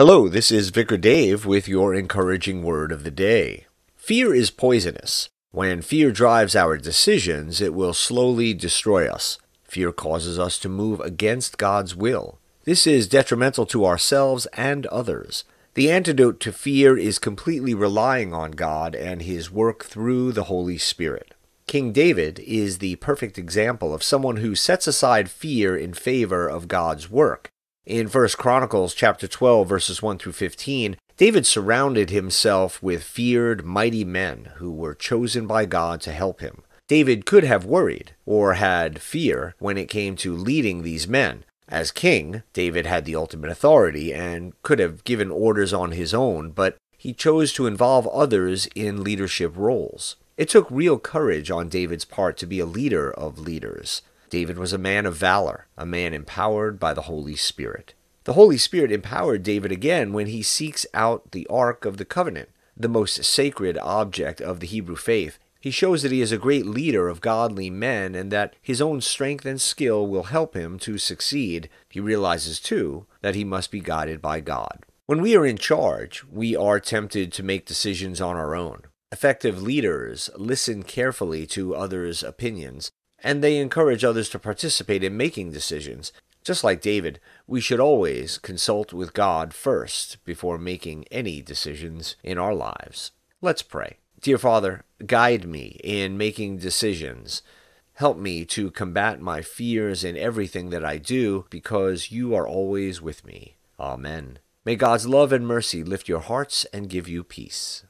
Hello, this is Vicar Dave with your encouraging word of the day. Fear is poisonous. When fear drives our decisions, it will slowly destroy us. Fear causes us to move against God's will. This is detrimental to ourselves and others. The antidote to fear is completely relying on God and His work through the Holy Spirit. King David is the perfect example of someone who sets aside fear in favor of God's work. In 1 Chronicles chapter 12 verses 1 through 15, David surrounded himself with feared mighty men who were chosen by God to help him. David could have worried or had fear when it came to leading these men. As king, David had the ultimate authority and could have given orders on his own, but he chose to involve others in leadership roles. It took real courage on David's part to be a leader of leaders. David was a man of valor, a man empowered by the Holy Spirit. The Holy Spirit empowered David again when he seeks out the Ark of the Covenant, the most sacred object of the Hebrew faith. He shows that he is a great leader of godly men and that his own strength and skill will help him to succeed. He realizes, too, that he must be guided by God. When we are in charge, we are tempted to make decisions on our own. Effective leaders listen carefully to others' opinions and they encourage others to participate in making decisions. Just like David, we should always consult with God first before making any decisions in our lives. Let's pray. Dear Father, guide me in making decisions. Help me to combat my fears in everything that I do because you are always with me. Amen. May God's love and mercy lift your hearts and give you peace.